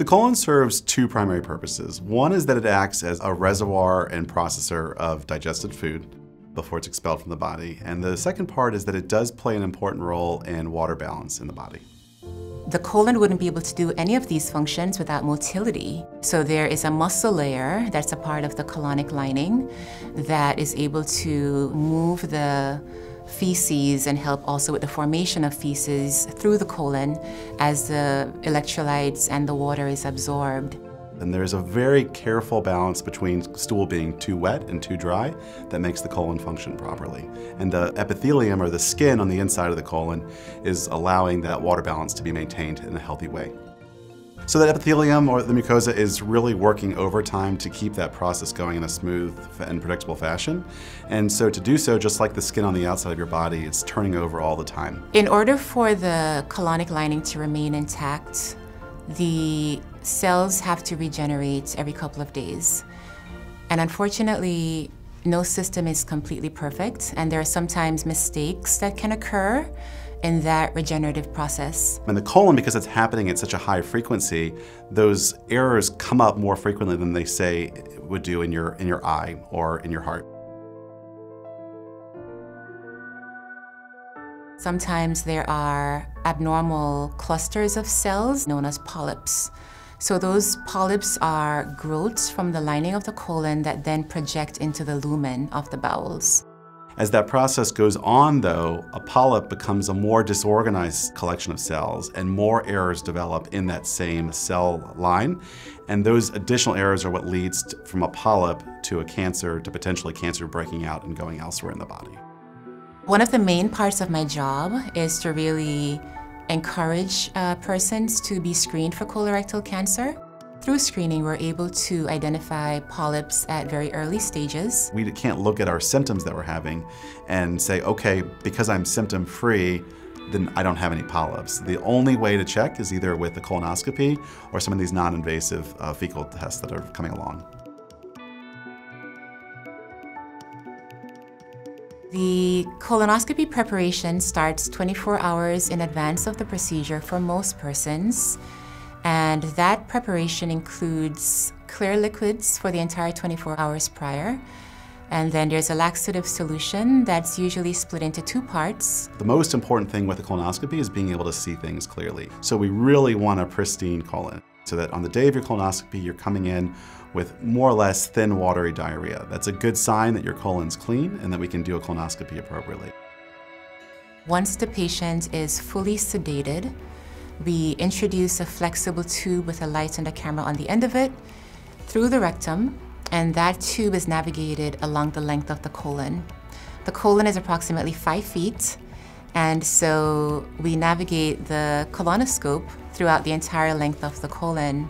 The colon serves two primary purposes. One is that it acts as a reservoir and processor of digested food before it's expelled from the body. And the second part is that it does play an important role in water balance in the body. The colon wouldn't be able to do any of these functions without motility. So there is a muscle layer that's a part of the colonic lining that is able to move the feces and help also with the formation of feces through the colon as the electrolytes and the water is absorbed. And there's a very careful balance between stool being too wet and too dry that makes the colon function properly. And the epithelium, or the skin on the inside of the colon, is allowing that water balance to be maintained in a healthy way. So that epithelium or the mucosa is really working overtime to keep that process going in a smooth and predictable fashion. And so to do so, just like the skin on the outside of your body, it's turning over all the time. In order for the colonic lining to remain intact, the cells have to regenerate every couple of days. And unfortunately, no system is completely perfect, and there are sometimes mistakes that can occur in that regenerative process. And the colon, because it's happening at such a high frequency, those errors come up more frequently than they say would do in your, in your eye or in your heart. Sometimes there are abnormal clusters of cells known as polyps. So those polyps are growths from the lining of the colon that then project into the lumen of the bowels. As that process goes on, though, a polyp becomes a more disorganized collection of cells and more errors develop in that same cell line. And those additional errors are what leads from a polyp to a cancer, to potentially cancer breaking out and going elsewhere in the body. One of the main parts of my job is to really encourage uh, persons to be screened for colorectal cancer. Through screening, we're able to identify polyps at very early stages. We can't look at our symptoms that we're having and say, okay, because I'm symptom free, then I don't have any polyps. The only way to check is either with a colonoscopy or some of these non-invasive uh, fecal tests that are coming along. The colonoscopy preparation starts 24 hours in advance of the procedure for most persons. And that preparation includes clear liquids for the entire 24 hours prior. And then there's a laxative solution that's usually split into two parts. The most important thing with a colonoscopy is being able to see things clearly. So we really want a pristine colon so that on the day of your colonoscopy, you're coming in with more or less thin, watery diarrhea. That's a good sign that your colon's clean and that we can do a colonoscopy appropriately. Once the patient is fully sedated, we introduce a flexible tube with a light and a camera on the end of it through the rectum, and that tube is navigated along the length of the colon. The colon is approximately five feet, and so we navigate the colonoscope throughout the entire length of the colon.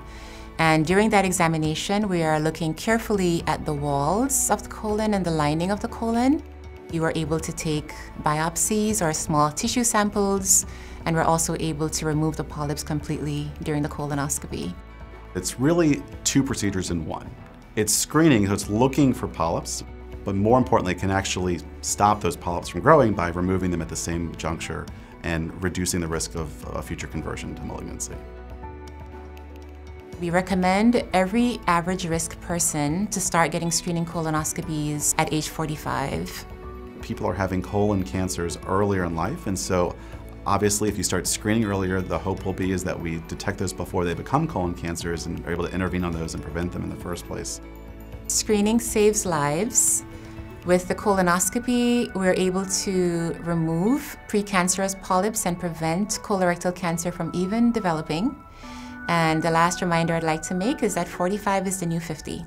And during that examination, we are looking carefully at the walls of the colon and the lining of the colon. You are able to take biopsies or small tissue samples, and we're also able to remove the polyps completely during the colonoscopy. It's really two procedures in one. It's screening, so it's looking for polyps, but more importantly, it can actually stop those polyps from growing by removing them at the same juncture and reducing the risk of a future conversion to malignancy. We recommend every average risk person to start getting screening colonoscopies at age 45. People are having colon cancers earlier in life, and so obviously if you start screening earlier, the hope will be is that we detect those before they become colon cancers and are able to intervene on those and prevent them in the first place. Screening saves lives. With the colonoscopy, we're able to remove precancerous polyps and prevent colorectal cancer from even developing. And the last reminder I'd like to make is that 45 is the new 50.